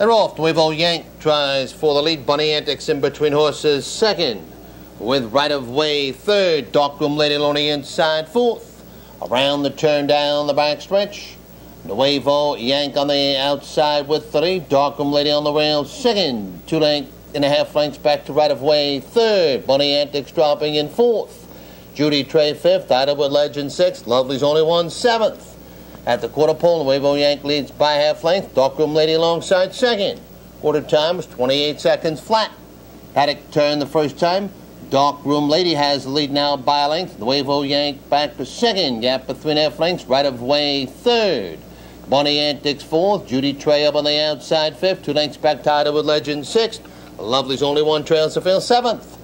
They're off. Nuevo Yank tries for the lead. Bunny Antics in between horses second. With right of way third. Darkroom Lady Loney inside fourth. Around the turn down the back stretch. Nuevo Yank on the outside with three. Darkroom Lady on the rail second. Two length and a half lengths back to right of way third. Bunny Antics dropping in fourth. Judy Trey fifth. Idlewood Legend sixth. Lovely's only one seventh. At the quarter pole, Nuevo Yank leads by half length. Darkroom Lady alongside second. Quarter time was 28 seconds flat. Paddock turned the first time. Darkroom Lady has the lead now by a length. Nuevo Yank back to second. Gap of three and a half lengths. Right of way third. Bunny Antics fourth. Judy Trey up on the outside fifth. Two lengths back to Idlewood Legend sixth. Lovely's only one trails to field seventh.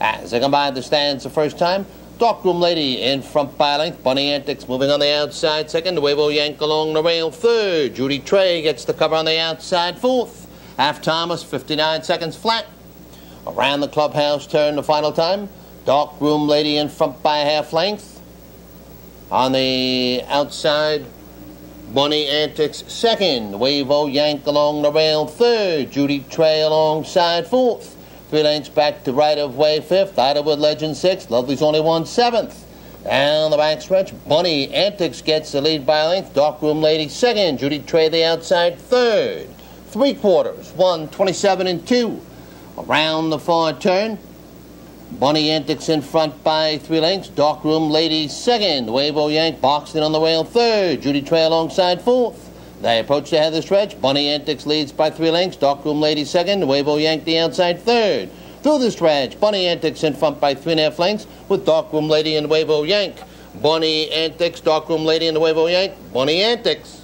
As they by the stands the first time, Darkroom Lady in front by length. Bunny Antics moving on the outside second. Nuevo Yank along the rail third. Judy Trey gets the cover on the outside fourth. Half Thomas 59 seconds flat. Around the clubhouse turn the final time. Darkroom Lady in front by half length. On the outside, Bunny Antics second. Nuevo Yank along the rail third. Judy Trey alongside fourth. Three lanes back to right of way fifth. Idlewood Legend sixth. Lovely's only one seventh. Down the back stretch, Bunny Antics gets the lead by length. Darkroom Lady second. Judy Trey the outside third. Three quarters, one, 27 and two. Around the far turn, Bunny Antics in front by three lengths. Darkroom Lady second. Nuevo Yank boxed in on the rail third. Judy Trey alongside fourth. They approach the of the stretch. Bunny Antics leads by three lengths. Darkroom Lady second. Nuevo Yank the outside third. Through the stretch, Bunny Antics in front by three and a half lengths with Darkroom Lady and Nuevo Yank. Bunny Antics, Darkroom Lady and Nuevo Yank. Bunny Antics.